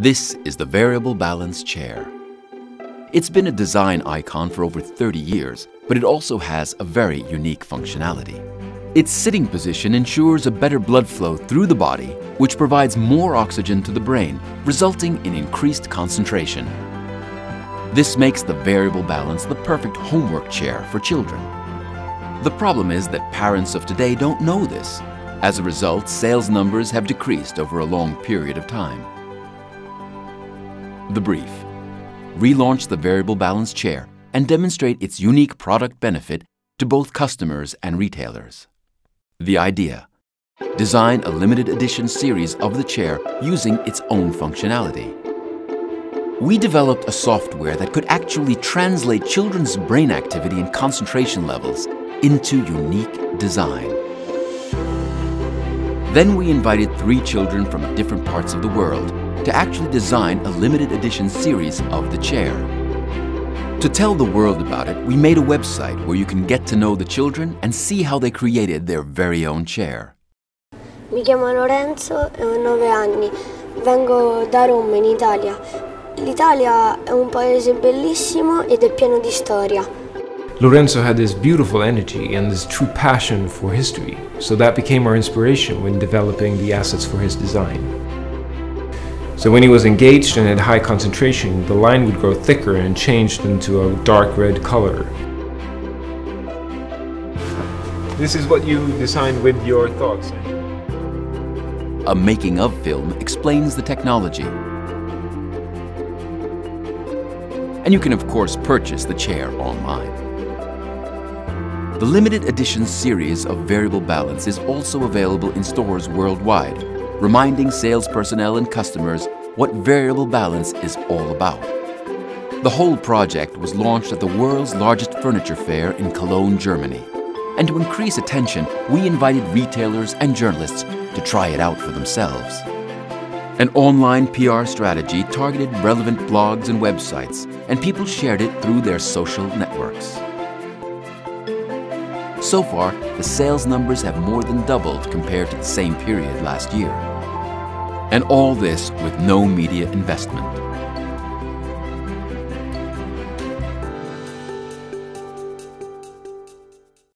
This is the Variable Balans Chair. It's been a design icon for over 30 years, but it also has a very unique functionality. Its sitting position ensures a better blood flow through the body, which provides more oxygen to the brain, resulting in increased concentration. This makes the Variable Balans the perfect homework chair for children. The problem is that parents of today don't know this. As a result, sales numbers have decreased over a long period of time. The brief. Relaunch the variable balans chair and demonstrate its unique product benefit to both customers and retailers. The idea. Design a limited edition series of the chair using its own functionality. We developed a software that could actually translate children's brain activity and concentration levels into unique design. Then we invited three children from different parts of the world to actually design a limited edition series of the chair. To tell the world about it, we made a website where you can get to know the children and see how they created their very own chair. Mi chiamo Lorenzo e ho 9 anni. Vengo da Roma in Italia. L'Italia è un paese bellissimo ed è pieno di storia. Lorenzo had this beautiful energy and this true passion for history, so that became our inspiration when developing the assets for his design. So when he was engaged and at high concentration, the line would grow thicker and changed into a dark red color. This is what you designed with your thoughts. A making of film explains the technology. And you can of course purchase the chair online. The limited edition series of Variable Balans is also available in stores worldwide, reminding sales personnel and customers what Variable Balans is all about. The whole project was launched at the world's largest furniture fair in Cologne, Germany. And to increase attention, we invited retailers and journalists to try it out for themselves. An online PR strategy targeted relevant blogs and websites, and people shared it through their social networks. So far, the sales numbers have more than doubled compared to the same period last year. And all this with no media investment.